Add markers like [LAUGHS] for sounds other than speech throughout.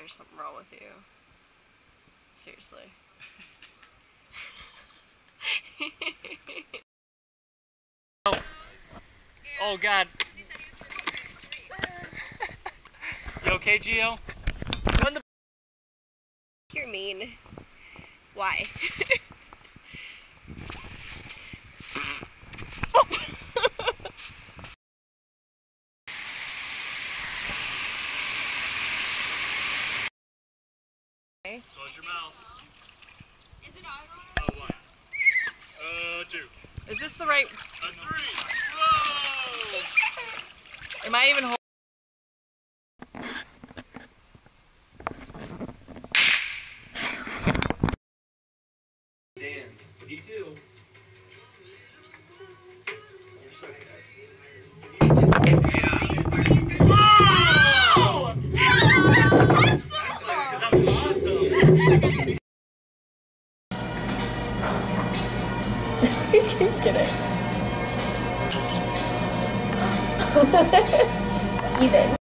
there's something wrong with you. Seriously. oh. [LAUGHS] oh God. you okay, the You're mean. Why? [LAUGHS] Close your mouth. Is it on? Oh, one. Uh, two. Is this the right? A three. Whoa! Am I even holding? Get [LAUGHS] it. even.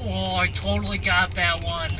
Oh, I totally got that one.